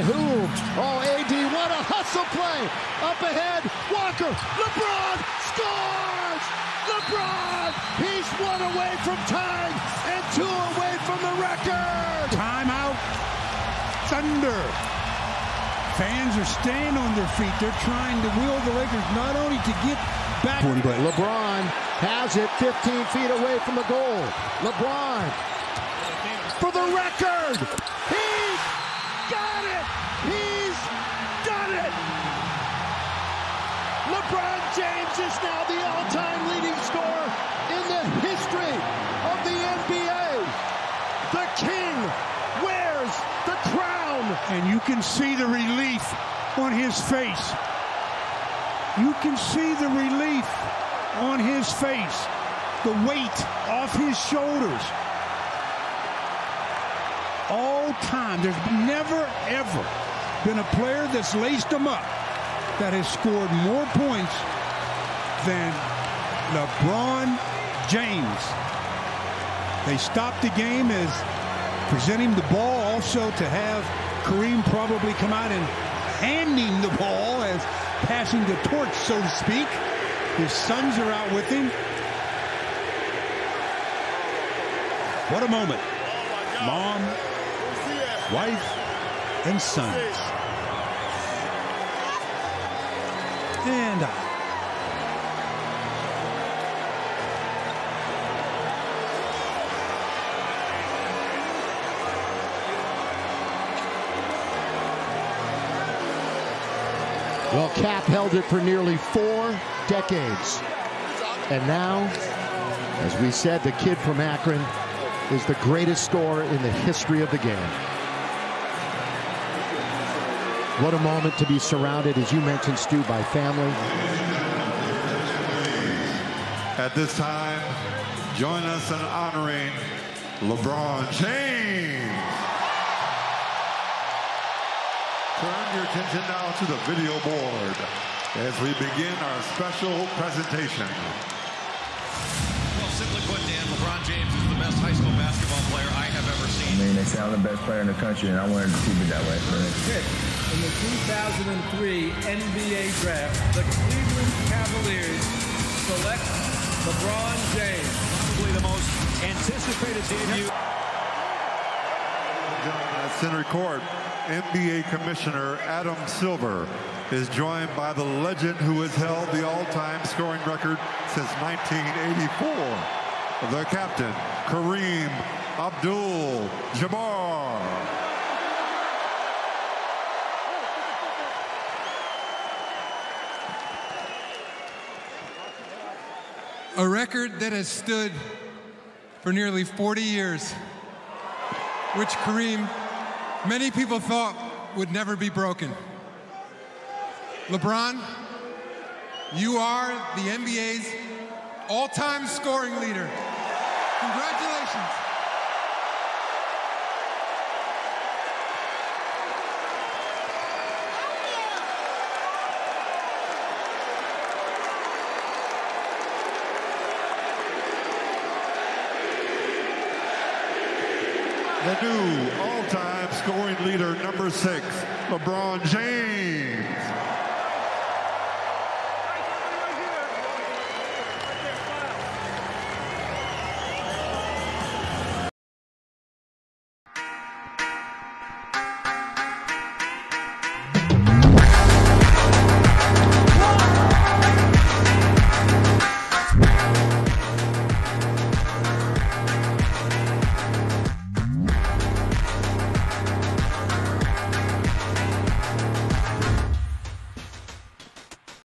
by whom? Oh, AD, what a hustle play. Up ahead, Walker. LeBron scores! LeBron! He's one away from tying and two away from the record. Timeout. Thunder. Fans are staying on their feet. They're trying to will the Lakers not only to get back. But LeBron has it 15 feet away from the goal. LeBron for the record. Got it. He's done it. LeBron James is now the all-time leading scorer in the history of the NBA. The king wears the crown. And you can see the relief on his face. You can see the relief on his face. The weight off his shoulders. All time. There's never, ever been a player that's laced them up that has scored more points than LeBron James. They stopped the game as presenting the ball also to have Kareem probably come out and handing the ball as passing the torch, so to speak. His sons are out with him. What a moment. Mom, wife, and sons. And out. Well, Cap held it for nearly four decades. And now, as we said, the kid from Akron is the greatest scorer in the history of the game. What a moment to be surrounded, as you mentioned, Stu, by family. At this time, join us in honoring LeBron James. Turn your attention now to the video board as we begin our special presentation. Well, simply put, Dan, LeBron James is the best high school basketball player I have ever seen. I mean, they say I'm the best player in the country, and I wanted to keep it that way. pick in the 2003 NBA draft, the Cleveland Cavaliers select LeBron James. Probably the most anticipated debut. At center court, NBA Commissioner Adam Silver is joined by the legend who has held the all-time scoring record since 1984, the captain, Kareem Abdul-Jabbar. A record that has stood for nearly 40 years, which Kareem, many people thought would never be broken. LeBron, you are the NBA's all time scoring leader. Congratulations. The new all-time scoring leader, number six, LeBron James.